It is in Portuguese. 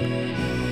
Música